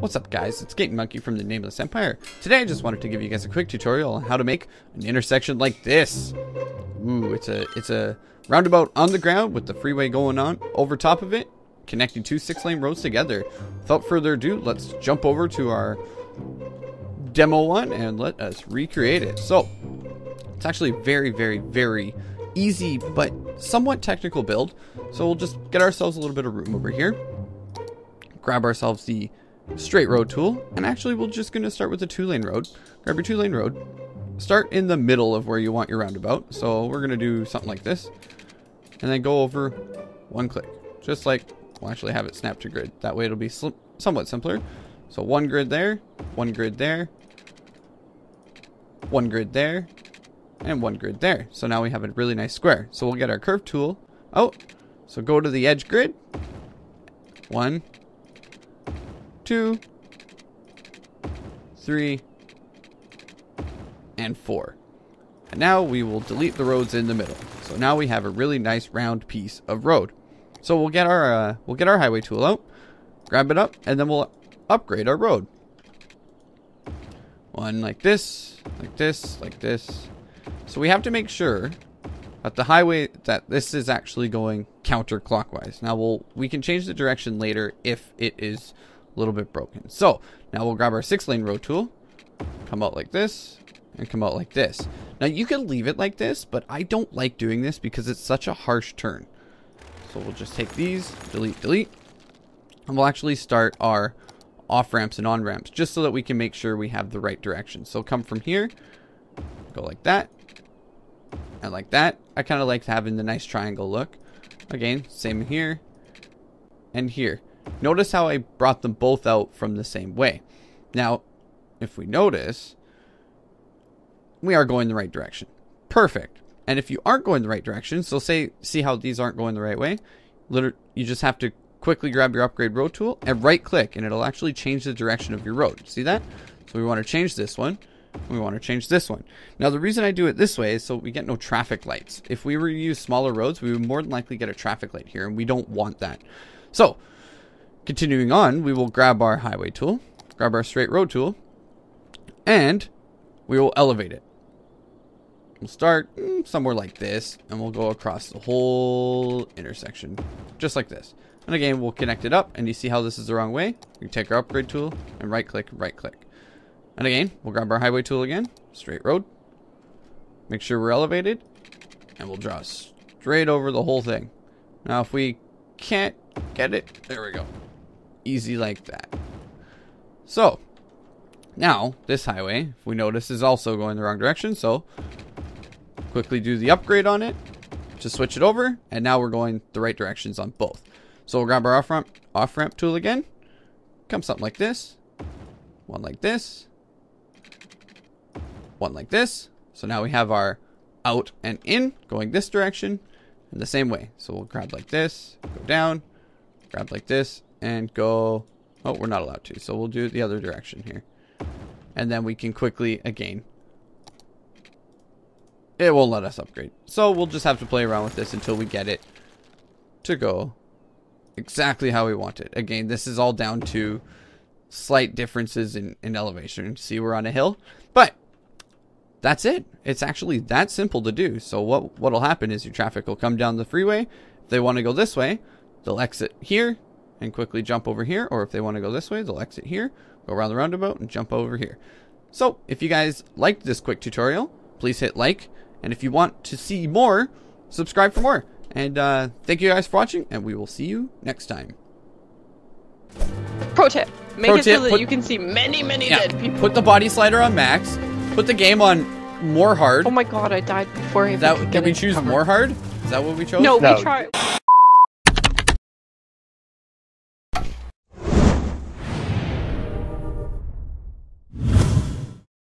What's up guys, it's Skating Monkey from the Nameless Empire. Today I just wanted to give you guys a quick tutorial on how to make an intersection like this. Ooh, it's a it's a roundabout on the ground with the freeway going on over top of it, connecting two six lane roads together. Without further ado, let's jump over to our demo one and let us recreate it. So, it's actually very, very, very easy but somewhat technical build. So we'll just get ourselves a little bit of room over here. Grab ourselves the straight road tool. And actually, we're just going to start with a two lane road. Grab your two lane road. Start in the middle of where you want your roundabout. So we're going to do something like this. And then go over one click. Just like, we'll actually have it snap to grid. That way it'll be somewhat simpler. So one grid there, one grid there, one grid there, and one grid there. So now we have a really nice square. So we'll get our curve tool out. So go to the edge grid. One, two, three, and four. And now we will delete the roads in the middle. So now we have a really nice round piece of road. So we'll get our uh, we'll get our highway tool out, grab it up, and then we'll upgrade our road. One like this, like this, like this. So we have to make sure that the highway that this is actually going counterclockwise. Now we'll we can change the direction later if it is a little bit broken. So now we'll grab our six lane road tool, come out like this, and come out like this. Now you can leave it like this, but I don't like doing this because it's such a harsh turn. So we'll just take these, delete, delete, and we'll actually start our off ramps and on ramps just so that we can make sure we have the right direction. So come from here, go like that, and like that. I kind of like having the nice triangle look. Again, same here and here. Notice how I brought them both out from the same way. Now, if we notice, we are going the right direction. Perfect. And if you aren't going the right direction, so say, see how these aren't going the right way, you just have to quickly grab your upgrade road tool and right click and it'll actually change the direction of your road. See that? So we want to change this one. We want to change this one. Now the reason I do it this way is so we get no traffic lights. If we were to use smaller roads, we would more than likely get a traffic light here and we don't want that. So continuing on, we will grab our highway tool, grab our straight road tool, and we will elevate it. We'll start mm, somewhere like this, and we'll go across the whole intersection, just like this. And again, we'll connect it up, and you see how this is the wrong way? We take our upgrade tool, and right click, right click. And again, we'll grab our highway tool again, straight road. Make sure we're elevated, and we'll draw straight over the whole thing. Now, if we can't get it, there we go. Easy like that. So, now, this highway, we notice, is also going the wrong direction, so quickly do the upgrade on it to switch it over, and now we're going the right directions on both. So we'll grab our off-ramp off -ramp tool again, come something like this, one like this, one like this. So now we have our out and in going this direction in the same way. So we'll grab like this, go down, grab like this, and go... Oh, we're not allowed to, so we'll do it the other direction here. And then we can quickly, again, it won't let us upgrade. So we'll just have to play around with this until we get it to go exactly how we want it. Again, this is all down to slight differences in, in elevation. See, we're on a hill, but that's it. It's actually that simple to do. So what what'll happen is your traffic will come down the freeway. If they want to go this way, they'll exit here and quickly jump over here. Or if they want to go this way, they'll exit here, go around the roundabout, and jump over here. So if you guys liked this quick tutorial, please hit like and if you want to see more, subscribe for more. And uh, thank you guys for watching, and we will see you next time. Pro tip. Make Pro it tip, so that put, you can see many, many yeah, dead people. Put the body slider on max. Put the game on more hard. Oh my god, I died before I that, could did we choose cover. more hard? Is that what we chose? No, No. we tried.